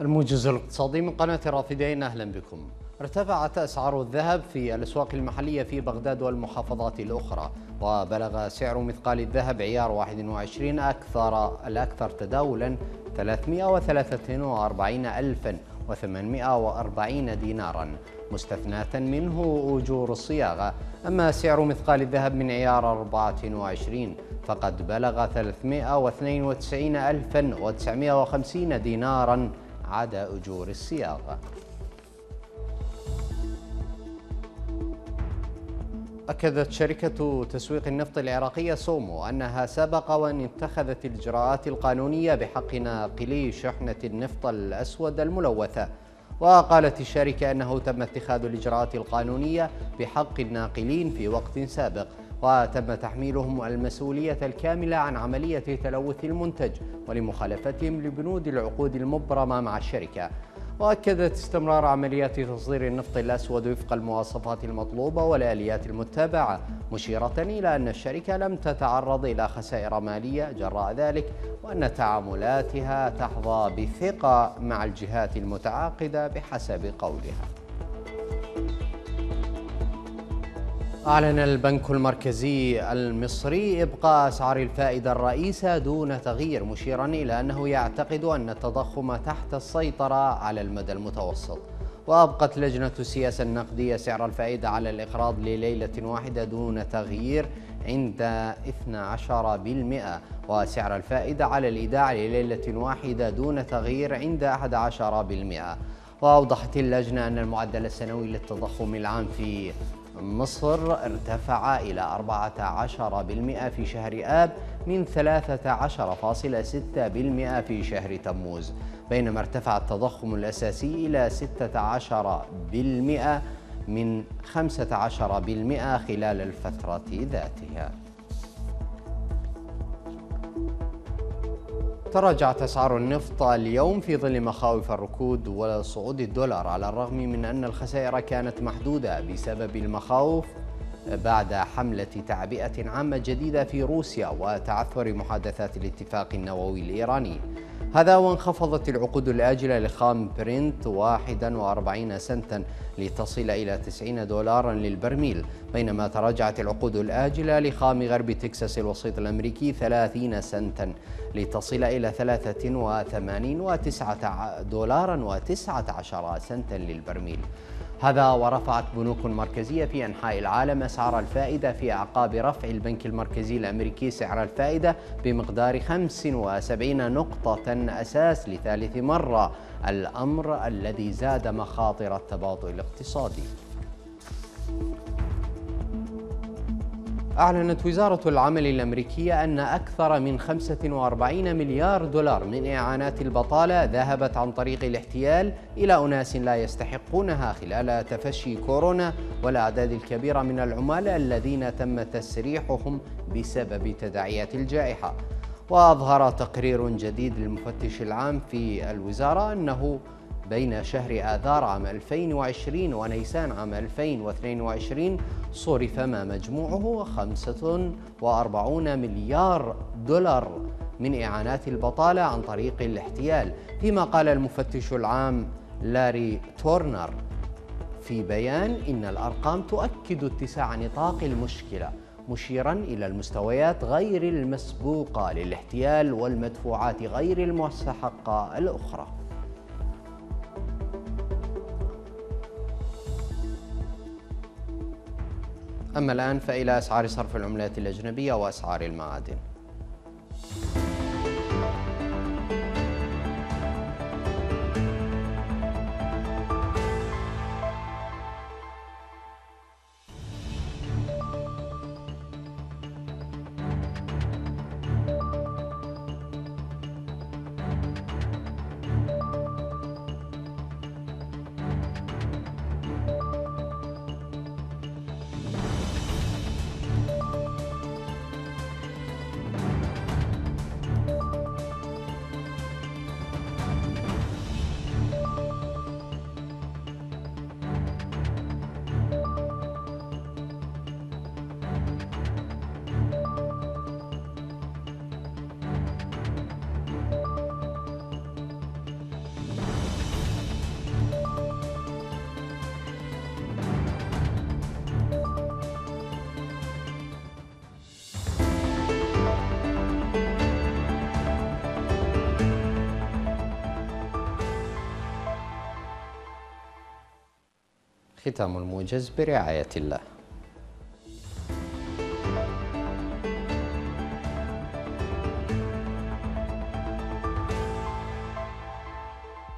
الموجز الاقتصادي من قناة رافدين أهلا بكم. ارتفعت أسعار الذهب في الأسواق المحلية في بغداد والمحافظات الأخرى وبلغ سعر مثقال الذهب عيار 21 أكثر الأكثر تداولا 343,840 دينارا مستثناة منه أجور الصياغة. أما سعر مثقال الذهب من عيار 24 فقد بلغ 392,950 دينارا عدا أجور الصياغة أكدت شركة تسويق النفط العراقية سومو أنها سبق وأن اتخذت الإجراءات القانونية بحق ناقلي شحنة النفط الأسود الملوثة وقالت الشركة أنه تم اتخاذ الإجراءات القانونية بحق الناقلين في وقت سابق. وتم تحميلهم المسؤولية الكاملة عن عملية تلوث المنتج ولمخالفتهم لبنود العقود المبرمة مع الشركة. وأكدت استمرار عمليات تصدير النفط الأسود وفق المواصفات المطلوبة والآليات المتبعة مشيرة إلى أن الشركة لم تتعرض إلى خسائر مالية جراء ذلك وأن تعاملاتها تحظى بثقة مع الجهات المتعاقدة بحسب قولها. أعلن البنك المركزي المصري إبقاء أسعار الفائدة الرئيسة دون تغيير مشيرا إلى أنه يعتقد أن التضخم تحت السيطرة على المدى المتوسط. وأبقت لجنة السياسة النقدية سعر الفائدة على الإقراض لليلة واحدة دون تغيير عند 12% وسعر الفائدة على الإيداع لليلة واحدة دون تغيير عند 11% وأوضحت اللجنة أن المعدل السنوي للتضخم العام في مصر ارتفع إلى 14% في شهر آب من 13.6% في شهر تموز بينما ارتفع التضخم الأساسي إلى 16% من 15% خلال الفترة ذاتها. تراجعت أسعار النفط اليوم في ظل مخاوف الركود وصعود الدولار على الرغم من أن الخسائر كانت محدودة بسبب المخاوف بعد حملة تعبئة عامة جديدة في روسيا وتعثر محادثات الاتفاق النووي الإيراني. هذا وانخفضت العقود الآجلة لخام برنت 41 سنتا لتصل إلى 90 دولارا للبرميل بينما تراجعت العقود الآجلة لخام غرب تكساس الوسيط الأمريكي 30 سنتا لتصل إلى 83 و9 دولارا و19 سنتا للبرميل. هذا ورفعت بنوك مركزية في أنحاء العالم أسعار الفائدة في أعقاب رفع البنك المركزي الأمريكي سعر الفائدة بمقدار 75 نقطة أساس لثالث مرة. الأمر الذي زاد مخاطر التباطؤ الاقتصادي. أعلنت وزارة العمل الأمريكية أن أكثر من 45 مليار دولار من إعانات البطالة ذهبت عن طريق الاحتيال إلى أناس لا يستحقونها خلال تفشي كورونا والأعداد الكبيرة من العمال الذين تم تسريحهم بسبب تداعيات الجائحة. وأظهر تقرير جديد للمفتش العام في الوزارة أنه بين شهر آذار عام 2020 ونيسان عام 2022 صرف ما مجموعه 45 مليار دولار من إعانات البطالة عن طريق الاحتيال فيما قال المفتش العام لاري تورنر في بيان إن الأرقام تؤكد اتساع نطاق المشكلة مشيرا إلى المستويات غير المسبوقة للاحتيال والمدفوعات غير المستحقة الأخرى. أما الآن فإلى أسعار صرف العملات الأجنبية وأسعار المعادن. ختام الموجز برعاية الله.